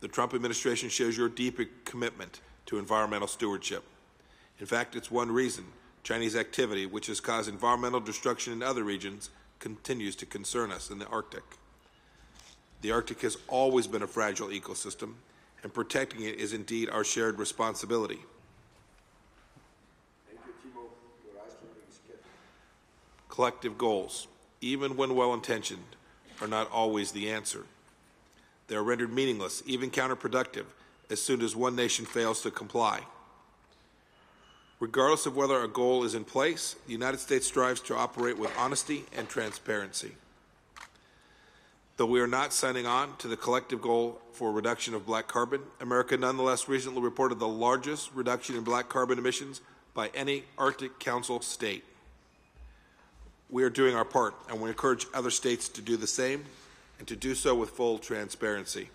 The Trump administration shows your deep commitment to environmental stewardship. In fact, it's one reason Chinese activity, which has caused environmental destruction in other regions, continues to concern us in the Arctic. The Arctic has always been a fragile ecosystem, and protecting it is indeed our shared responsibility. Collective goals, even when well intentioned, are not always the answer. They are rendered meaningless, even counterproductive, as soon as one nation fails to comply. Regardless of whether a goal is in place, the United States strives to operate with honesty and transparency. Though we are not signing on to the collective goal for reduction of black carbon, America nonetheless recently reported the largest reduction in black carbon emissions by any Arctic Council state. We are doing our part, and we encourage other states to do the same and to do so with full transparency.